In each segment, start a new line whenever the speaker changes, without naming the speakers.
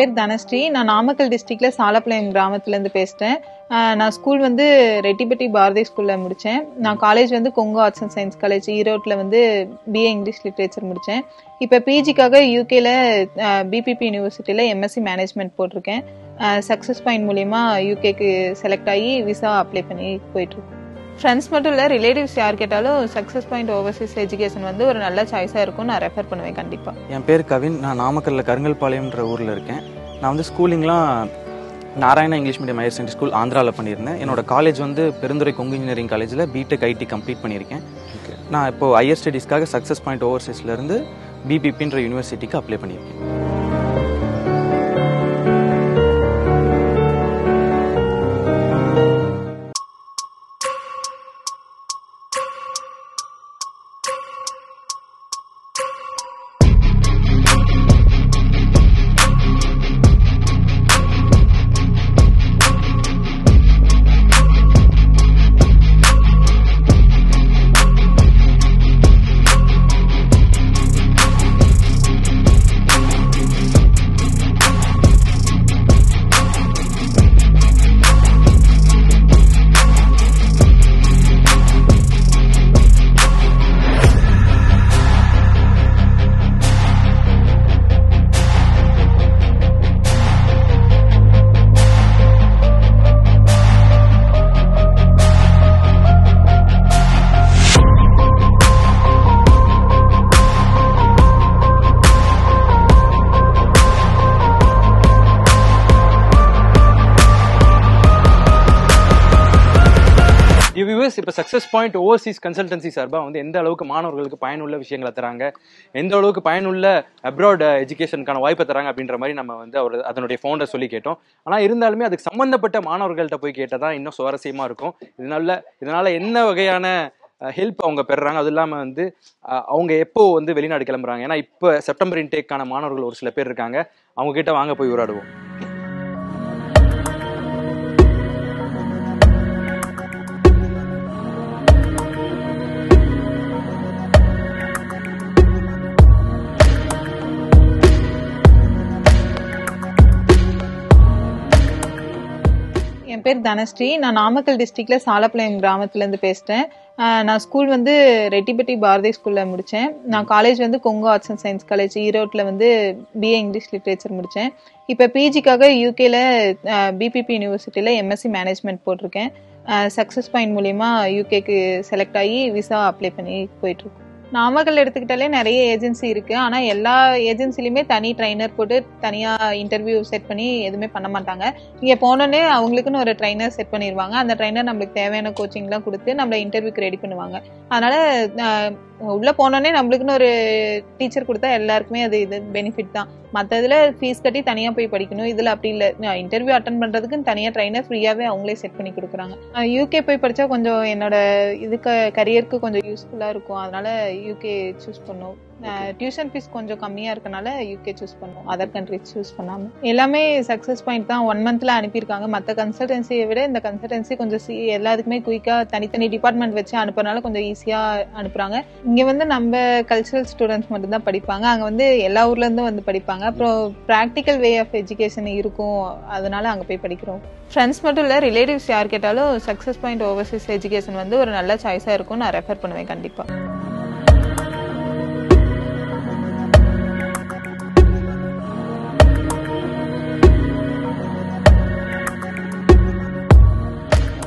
பேர் தனஸ்ரீ. நான் நாமக்கல் டிஸ்ட்ரிக்டில் சாலப்பாளையம் கிராமத்துலேருந்து பேசுகிறேன் நான் ஸ்கூல் வந்து ரெட்டிப்பட்டி பாரதி ஸ்கூலில் முடித்தேன் நான் காலேஜ் வந்து Kongu arts and science college ஈரோட்டில் வந்து பிஏ இங்கிலீஷ் லிட்ரேச்சர் முடித்தேன் இப்போ பிஜிக்காக யூகேல பிபிபி யூனிவர்சிட்டியில் எம்எஸ்சி மேனேஜ்மெண்ட் போட்டிருக்கேன். சக்ஸஸ் பாயிண்ட் மூலிமா யூகேக்கு செலக்ட் ஆகி விசா அப்ளை பண்ணி போயிட்டுருக்கேன் ஃப்ரெண்ட்ஸ் மட்டும் இல்லை ரிலேட்டிவ்ஸ் யார் கேட்டாலும் சக்ஸஸ் பாயிண்ட் ஓவர்சீஸ் எஜுகேஷன் வந்து ஒரு நல்ல சாய்ஸாக இருக்கும் நான் ரெஃபர் பண்ணுவேன் கண்டிப்பாக
என் பேர் கவின். நான் நாமக்கல்ல கருங்கல்பாளையம்ன்ற ஊரில் இருக்கேன். நான் வந்து ஸ்கூலிங்லாம் Narayana English medium higher secondary school ஆந்திராவில் பண்ணியிருந்தேன். என்னோட காலேஜ் வந்து பெருந்துறை கொங்கு இன்ஜினியரிங் காலேஜில் பிடெக் ஐடி கம்ப்ளீட் பண்ணியிருக்கேன். நான் இப்போ ஹையர் ஸ்டடீஸ்க்காக சக்ஸஸ் பாயிண்ட் ஓவர்சீஸ்லேருந்து பிபிபின்ற யூனிவர்சிட்டிக்கு அப்ளை பண்ணியிருக்கேன்.
வியூவர்ஸ் இப்போ சக்ஸஸ் பாயிண்ட் ஓவர்சீஸ் கன்சல்டன்சி சார்பாக வந்து எந்த அளவுக்கு மாணவர்களுக்கு பயனுள்ள விஷயங்களை தராங்க எந்த அளவுக்கு பயனுள்ள அப்ராட் எஜுகேஷனுக்கான வாய்ப்பை தராங்க அப்படின்ற மாதிரி நம்ம வந்து அவர் அதனுடைய ஃபோனை சொல்லி கேட்டோம். ஆனால் இருந்தாலுமே அதுக்கு சம்மந்தப்பட்ட மாணவர்கள்ட்ட போய் கேட்டால் தான் இன்னும் சுவாரஸ்யமாக இருக்கும். இதனால இதனால என்ன வகையான ஹெல்ப் அவங்க பெறுறாங்க? அது இல்லாமல் வந்து அவங்க எப்போ வந்து வெளிநாடு கிளம்புறாங்க? ஏன்னா இப்போ செப்டம்பர் இன்டேக்கான மாணவர்கள் ஒரு சில பேர் இருக்காங்க. அவங்க கிட்ட வாங்க போய் உரையாடுவோம்.
என் பேர் தனஸ்ரீ. நான் நாமக்கல் டிஸ்ட்ரிக்ட்ல சாலப்பாளையம் கிராமத்துலேருந்து பேசுகிறேன் நான் ஸ்கூல் வந்து ரெட்டிப்பட்டி பாரதி ஸ்கூலில் முடித்தேன் நான் காலேஜ் வந்து Kongu arts and science college ஈரோட்டில் வந்து பிஏ இங்கிலீஷ் லிட்ரேச்சர் முடித்தேன் இப்போ பிஜிக்காக யூகேல பிபிபி யூனிவர்சிட்டியில் எம்எஸ்சி மேனேஜ்மெண்ட் போட்டிருக்கேன். சக்ஸஸ் பாயிண்ட் மூலிமா யூகேக்கு செலக்ட் ஆகி விசா அப்ளை பண்ணி போயிட்டுருக்கேன் நாமக்கல் எடுத்துக்கிட்டாலே நிறைய ஏஜென்சி இருக்கு. ஆனா எல்லா ஏஜென்சிலயுமே தனி ட்ரைனர் போட்டு தனியா இன்டர்வியூ செட் பண்ணி எதுவுமே பண்ண மாட்டாங்க. இங்க போனோடனே அவங்களுக்குன்னு ஒரு ட்ரைனர் செட் பண்ணிடுவாங்க அந்த ட்ரைனர் நம்மளுக்கு தேவையான கோச்சிங் எல்லாம் கொடுத்து நம்மள இன்டர்வியூக்கு ரெடி பண்ணுவாங்க. அதனால ஆஹ், உள்ள போனோடனே நம்மளுக்குன்னு ஒரு டீச்சர் கொடுத்தா எல்லாருக்குமே அது இது பெனிஃபிட் தான். மற்ற இதில் ஃபீஸ் கட்டி தனியாக போய் படிக்கணும். இதில் அப்படி இல்லை. இன்டர்வியூ அட்டன் பண்ணுறதுக்குன்னு தனியாக ட்ரைனர் ஃப்ரீயாகவே அவங்களே செட் பண்ணி கொடுக்குறாங்க. யூகே போய் படிச்சா கொஞ்சம் என்னோட இதுக்கு கரியருக்கு கொஞ்சம் யூஸ்ஃபுல்லாக இருக்கும். அதனால யூகே சூஸ் பண்ணோம். டியூஷன் ஃபீஸ் கொஞ்சம் கம்மியா இருக்கனால யூகே சூஸ் பண்ணோம் அதர் கண்ட்ரிஸ் சூஸ் பண்ணாம. எல்லாமே சக்சஸ் பாயிண்ட் தான் ஒன் மந்த்ல அனுப்பியிருக்காங்க. மற்ற கன்சல்டன்சியை விட இந்த கன்சல்டன்சி கொஞ்சம் சி எல்லாத்துக்குமே குயிக்கா தனித்தனி டிபார்ட்மெண்ட் வச்சு அனுப்புறதுனால கொஞ்சம் ஈஸியா அனுப்புறாங்க. இங்க வந்து நம்ம கல்ச்சரல் ஸ்டூடெண்ட்ஸ் மட்டும் தான் படிப்பாங்க. அங்க வந்து எல்லா ஊர்ல இருந்தும் வந்து படிப்பாங்க. அப்புறம் ப்ராக்டிக்கல் வே ஆஃப் எஜுகேஷன் இருக்கும். அதனால அங்க போய் படிக்கிறோம். ஃப்ரெண்ட்ஸ் மட்டும் இல்ல ரிலேட்டிவ்ஸ் யார் கேட்டாலும் சக்சஸ் பாயிண்ட் ஓவர்சீஸ் எஜுகேஷன் வந்து ஒரு நல்ல சாய்ஸா இருக்கும் நான் ரெஃபர் பண்ணுவேன் கண்டிப்பா.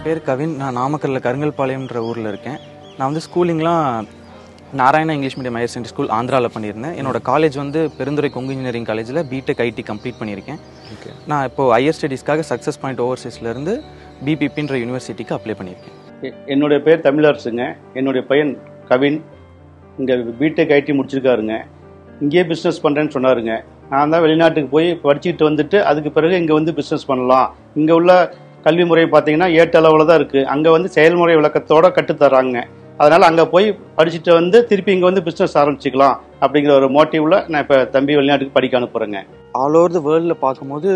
என் பேர் கவின். நான் நாமக்கல்ல கருங்கல்பாளையம்ன்ற ஊரில் இருக்கேன். நான் வந்து ஸ்கூலிங்லாம் Narayana English medium higher secondary school ஆந்திராவில் பண்ணியிருந்தேன். என்னோட காலேஜ் வந்து பெருந்துறை கொங்கு இன்ஜினியரிங் காலேஜில் பிடெக் ஐடி கம்ப்ளீட் பண்ணியிருக்கேன். நான் இப்போ ஹையர் ஸ்டடீஸ்க்காக சக்ஸஸ் பாயிண்ட் ஓவர்சீஸ்லேருந்து பிபிபின்ற யூனிவர்சிட்டிக்கு அப்ளை பண்ணியிருக்கேன்.
என்னுடைய பேர் தமிழரசுங்க. என்னுடைய பையன் கவின். இங்கே பிடெக் ஐடி முடிச்சிருக்காருங்க. இங்கேயே பிஸ்னஸ் பண்ணுறேன்னு சொன்னாருங்க. நான் தான் வெளிநாட்டுக்கு போய் படிச்சுட்டு வந்துட்டு அதுக்கு பிறகு இங்கே வந்து பிஸ்னஸ் பண்ணலாம். இங்கே உள்ள கல்வி முறை பார்த்தீங்கன்னா ஏட்டு அளவில் தான் இருக்குது அங்கே வந்து செயல்முறை விளக்கத்தோட கற்றுத்தராங்க. அதனால் அங்கே போய் படிச்சுட்டு வந்து திருப்பி இங்கே வந்து பிஸ்னஸ் ஆரம்பிச்சுக்கலாம் அப்படிங்கிற ஒரு மோட்டிவில் நான் இப்போ தம்பி வெளிநாட்டுக்கு படிக்க அனுப்புகிறேங்க
ஆல் ஓவர் த வேர்ல்டில் பார்க்கும்போது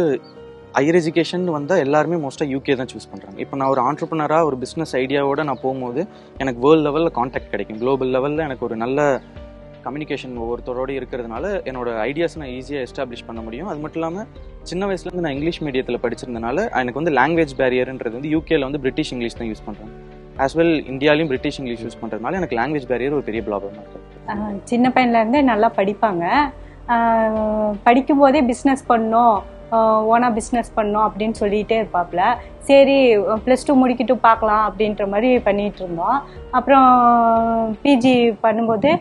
ஹையர் எஜுகேஷன் வந்தால் எல்லாருமே மோஸ்ட்டாக யூகே தான் சூஸ் பண்ணுறாங்க இப்போ நான் ஒரு ஆண்டர்பனராக ஒரு பிஸ்னஸ் ஐடியாவோட நான் போகும்போது எனக்கு வேர்ல்டு லெவலில் காண்டாக்ட் கிடைக்கும். குளோபல் லெவலில் எனக்கு ஒரு நல்ல கம்யூனிகேஷன் ஒவ்வொருத்தரோடு இருக்கிறதுனால என்னோட ஐடியாஸ் நான் ஈஸியாக எஸ்டாப்ளிஷ் பண்ண முடியும். அது மட்டும் இல்லாமல் சின்ன வயசுலேருந்து நான் இங்கிலீஷ் மீடியத்தில் படிச்சிருந்தனால எனக்கு வந்து லாங்குவேஜ் பேரியர்ன்றது வந்து யூகேல வந்து பிரிட்டிஷ் இங்கிலீஷ் தான் யூஸ் பண்ணுறாங்க ஆஸ் வெல் இந்தியாலையும் பிரிட்டிஷ் இங்கிலீஷ் யூஸ் பண்ணுறதுனால எனக்கு லாங்குவேஜ் பேரியர் ஒரு பெரிய ப்ராப்ளமாக இருக்குது
சின்ன பையன்ல இருந்தே நல்லா படிப்பாங்க. ஆஹ் படிக்கும்போதே பிஸ்னஸ் பண்ணோம் ஓனாக பிஸ்னஸ் பண்ணோம் அப்படின்னு சொல்லிகிட்டே இருப்பாப்புல சரி ப்ளஸ் டூ முடிக்கிட்டு பார்க்கலாம் அப்படின்ற மாதிரி பண்ணிகிட்டு இருந்தோம். அப்புறம் பிஜி பண்ணும்போது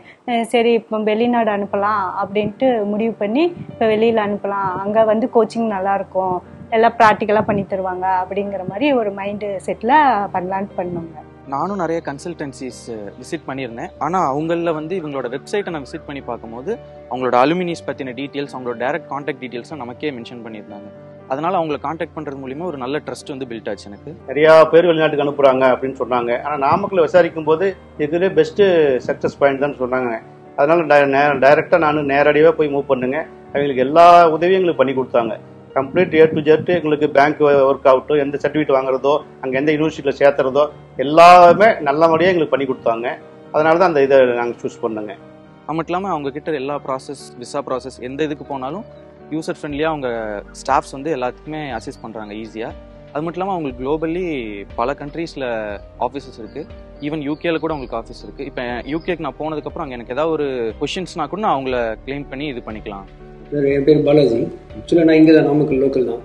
சரி இப்போ வெளிநாடு அனுப்பலாம் அப்படின்ட்டு முடிவு பண்ணி இப்போ வெளியில் அனுப்பலாம். அங்கே வந்து கோச்சிங் நல்லாயிருக்கும் எல்லாம் ப்ராக்டிக்கலாக பண்ணி தருவாங்க அப்படிங்கிற மாதிரி ஒரு மைண்டு செட்டில் பண்ணலான்ட்டு பண்ணோங்க.
நானும் நிறைய கன்சல்டன்சிஸ் விசிட் பண்ணியிருந்தேன். ஆனால் அவங்களில் வந்து இவங்களோட வெப்சைட்டை நான் விசிட் பண்ணி பார்க்கும்போது அவங்களோட அலுமினிஸ் பற்றின டீட்டெயில்ஸ் அவங்களோட டேரக்ட் காண்டாக்ட் டீட்டெயில்ஸும் நமக்கே மென்ஷன் பண்ணியிருந்தாங்க. அதனால அவங்களை காண்டாக்ட் பண்ணுறது மூலியமா ஒரு நல்ல ட்ரஸ்ட் வந்து பில்ட் ஆச்சு எனக்கு.
நிறையா பேர் வெளிநாட்டுக்கு அனுப்புகிறாங்க அப்படின்னு சொன்னாங்க. ஆனால் நாமக்கல் விசாரிக்கும் போது இதுல பெஸ்ட்டு சக்ஸஸ் பாயிண்ட் தான் சொன்னாங்க. அதனால் டைரக்டா நான் நேரடியாக போய் மூவ் பண்ணுங்க. அவங்களுக்கு எல்லா உதவியும் எங்களுக்கு பண்ணி கொடுத்தாங்க. கம்ப்ளீட் ஏ டு ஜெட் எங்களுக்கு பேங்க் ஒர்க் ஆகட்டும் எந்த சர்டிஃபிகேட் வாங்குறதோ அங்கே எந்த யூனிவர்சிட்டியில் சேர்த்துறதோ எல்லாமே நல்லபடியாக எங்களுக்கு பண்ணி கொடுத்தாங்க. அதனால தான் அந்த இதை நாங்கள் சூஸ் பண்ணோங்க.
அது மட்டும் இல்லாமல் அவங்க கிட்ட எல்லா ப்ராசஸ் விசா ப்ராசஸ் எந்த இதுக்கு போனாலும் யூசர் ஃப்ரெண்ட்லியாக அவங்க ஸ்டாஃப்ஸ் வந்து எல்லாத்துக்குமே அசிஸ்ட் பண்ணுறாங்க ஈஸியாக அது மட்டும் இல்லாமல் அவங்களுக்கு குளோபலி பல கண்ட்ரீஸில் ஆஃபீஸஸ் இருக்குது ஈவன் யூகேல கூட உங்களுக்கு ஆஃபீஸ் இருக்குது இப்போ யூகேக்கு நான் போனதுக்கப்புறம் அங்கே எனக்கு ஏதாவது ஒரு கொஷின்ஸ்னா கூட நான் அவங்கள க்ளைம் பண்ணி இது பண்ணிக்கலாம்.
சார் என் பேர் பாலாஜி. ஆக்சுவலாக நான் இங்கே தான் நாமக்கல் லோக்கல் தான்.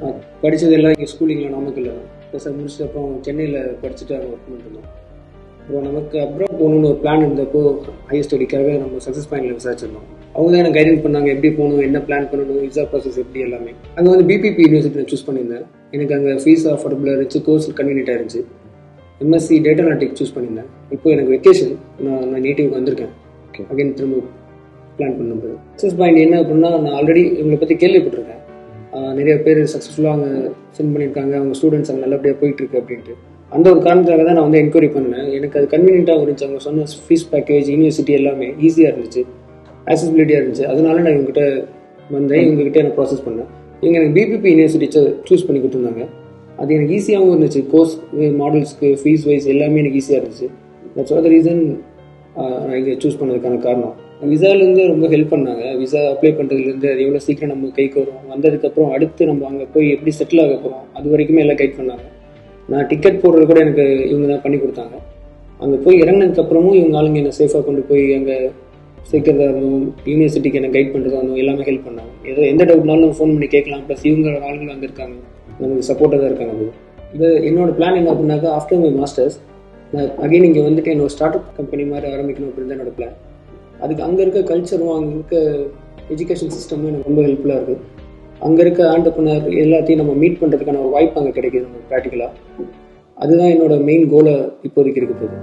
நான் படித்தது எல்லாம் இங்கே ஸ்கூலிங்கில் நாமக்கல்ல தான். அது முடிச்சுட்டு அப்புறம் சென்னையில் படிச்சுட்டு அங்கே ஒர்க் பண்ணிருந்தோம் அப்புறம் நமக்கு அப்ராட் போகணுன்னு ஒரு பிளான் இருந்தப்போ ஹையர் ஸ்டடிக்காக நம்ம சக்ஸஸ் பாயிண்டில் விசாரிச்சிருந்தோம். அவங்க தான் எனக்கு கைடன்ஸ் பண்ணாங்க எப்படி போகணும் என்ன பிளான் பண்ணணும் விசா ப்ராசஸ் எப்படி எல்லாமே. அங்கே வந்து பிபிபி யூனிவர்சிட்டி நான் சூஸ் பண்ணியிருந்தேன். எனக்கு அங்கே ஃபீஸ் அஃபோர்டபுளாக இருந்துச்சு கோர்ஸ் கன்வீனியண்ட்டாக இருந்துச்சு. எம்எஸ்சி டேட்டா அனாலிட்டிக் சூஸ் பண்ணியிருந்தேன். இப்போ எனக்கு வெக்கேஷன் நான் நான் நேட்டிவ்க்கு வந்திருக்கேன். அகைன் திரும்ப பிளான் பண்ணும்போது. சக்ஸஸ் பாயிண்ட் என்ன அப்படின்னா நான் ஆல்ரெடி இவங்களை பற்றி கேள்விப்பட்டிருக்கேன். நிறைய பேர் சக்ஸஸ்ஃபுல்லாக அவங்க சென்ட் பண்ணியிருக்காங்க அவங்க ஸ்டூடெண்ட்ஸ் அங்கே நல்லபடியாக போயிட்டு இருக்கு அப்படின்ட்டு. அந்த ஒரு காரணத்துக்காக தான் நான் வந்து என்கொயரி பண்ணேன் எனக்கு அது கன்வீனியண்ட்டாக இருந்துச்சு. அவங்க சொன்ன ஃபீஸ் பேக்கேஜ் யூனிவர்சிட்டி எல்லாமே ஈஸியாக இருந்துச்சு. ஆக்சசிபிலிட்டியாக இருந்துச்சு. அதனால நான் இவங்ககிட்ட வந்தேன். இவங்ககிட்ட நான் ப்ராசஸ் பண்ணேன். இவங்க எனக்கு பிபிபி யூனிவர்சிட்டி சூஸ் பண்ணி கொடுத்துருந்தாங்க. அது எனக்கு ஈஸியாகவும் இருந்துச்சு. கோர்ஸ் மாடல்ஸ்க்கு ஃபீஸ் வைஸ் எல்லாமே எனக்கு ஈஸியாக இருந்துச்சு. தட்ஸ் ஆர் த ரீசன் நான் இங்கே சூஸ் பண்ணதுக்கான காரணம். விசாலேருந்து ரொம்ப ஹெல்ப் பண்ணாங்க. விசா அப்ளை பண்ணுறதுலேருந்து அது எவ்வளோ சீக்கிரம் நம்ம கைக்கு வரும்? வந்ததுக்கப்புறம் அடுத்து நம்ம அங்கே போய் எப்படி செட்டில் ஆக போகிறோம் அது வரைக்குமே எல்லாம் கைட் பண்ணாங்க. நான் டிக்கெட் போடுறது கூட எனக்கு இவங்க தான் பண்ணி கொடுத்தாங்க. அங்கே போய் இறங்கினதுக்கப்புறமும் இவங்க ஆளுங்க என்னை சேஃபாக கொண்டு போய் அங்கே சேர்க்கறதா இருந்தோம். யூனிவர்சிட்டிக்கு என்ன கைட் பண்ணுறதா இருந்தோம். எல்லாமே ஹெல்ப் பண்ணாங்க. ஏதோ எந்த டவுட்னாலும் நம்ம ஃபோன் பண்ணி கேட்கலாம். ப்ளஸ் இவங்க ஆளுங்களும் அங்கே இருக்காங்க. நமக்கு சப்போர்ட்டாக தான் இருக்காங்க இது என்னோட பிளான் என்ன அப்படின்னாக்கா ஆஃப்டர் மை மாஸ்டர்ஸ் நான் அகைன் இங்கே வந்துட்டு என்னோட ஸ்டார்ட் அப் கம்பெனி மாதிரி ஆரம்பிக்கணும் அப்படின்னு தான் என்னோட பிளான் அதுக்கு அங்கே இருக்க கல்ச்சரும் அங்கே இருக்க எஜுகேஷன் சிஸ்டமும் எனக்கு ரொம்ப ஹெல்ப்ஃபுல்லாக இருக்குது அங்கே இருக்க ஆண்டப்பனர் எல்லாத்தையும் நம்ம மீட் பண்ணுறதுக்கான ஒரு வாய்ப்பு அங்கே கிடைக்குது நம்ம ப்ராக்டிக்கலாக அதுதான் என்னோட மெயின் கோலை இப்போதைக்கு இருக்க போகுது.